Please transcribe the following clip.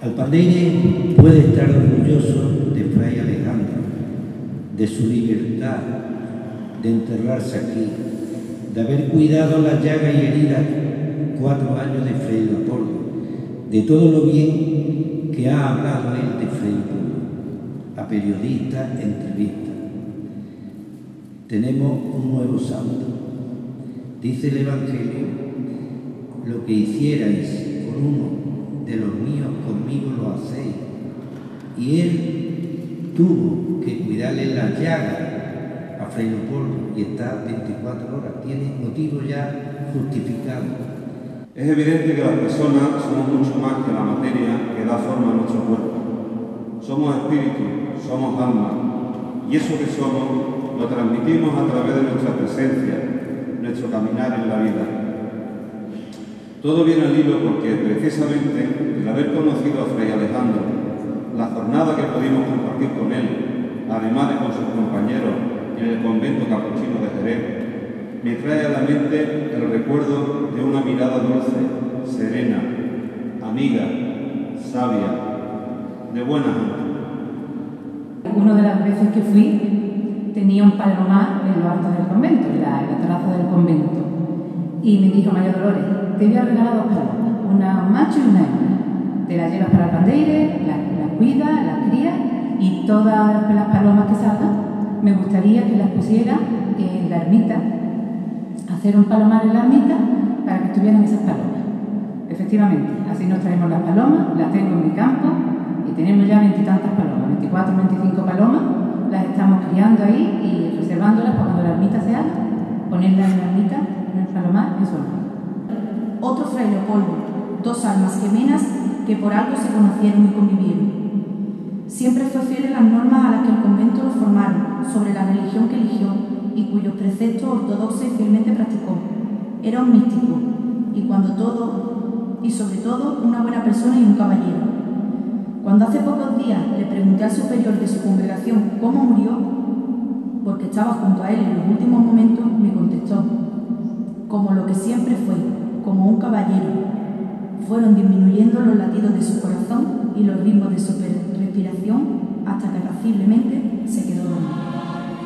Alpandeire puede estar orgulloso de Fray Alejandro, de su libertad, de enterrarse aquí, de haber cuidado las llagas y heridas cuatro años de Fray Leopoldo, de todo lo bien que ha hablado él de Fray Leopoldo, a periodistas, entrevistas. Tenemos un nuevo santo. Dice el Evangelio, lo que hicierais con uno de los míos conmigo lo hacéis. Y él tuvo que cuidarle las llagas a Fray Leopoldo y está 24 horas. Tiene motivo ya justificado. Es evidente que las personas somos mucho más que la materia que da forma a nuestro cuerpo. Somos espíritu, somos alma, y eso que somos lo transmitimos a través de nuestra presencia, nuestro caminar en la vida. Todo viene al hilo porque precisamente el haber conocido a Fray Alejandro, la jornada que pudimos compartir con él, además de con sus compañeros en el convento capuchino de Jerez, me trae a la mente el recuerdo de una mirada dulce, serena, amiga, sabia, de buena gente. Una de las veces que fui tenía un palomar en lo alto del convento, en la, terraza del convento, y me dijo María Dolores, te voy a regalar dos palomas, una macho y una hembra. Te las llevas para el bandeire, las la cuidas, las crías y todas las palomas que salgan, me gustaría que las pusiera en la ermita, hacer un palomar en la ermita para que estuvieran esas palomas. Efectivamente, así nos traemos las palomas, las tengo en mi campo y tenemos ya veintitantas palomas, 24, 25 palomas, las estamos criando ahí y reservándolas para cuando la ermita se haga, ponerlas en la ermita, en el palomar, en su otro fray Leopoldo, dos almas gemenas que por algo se conocieron y convivieron. Siempre fue fiel en las normas a las que el convento lo formaron, sobre la religión que eligió y cuyos preceptos ortodoxos y fielmente practicó. Era un místico y cuando todo, y sobre todo una buena persona y un caballero. Cuando hace pocos días le pregunté al superior de su congregación cómo murió, porque estaba junto a él en los últimos momentos, me contestó, como lo que siempre fue, como un caballero. Fueron disminuyendo los latidos de su corazón y los ritmos de su respiración hasta que apaciblemente se quedó dormido.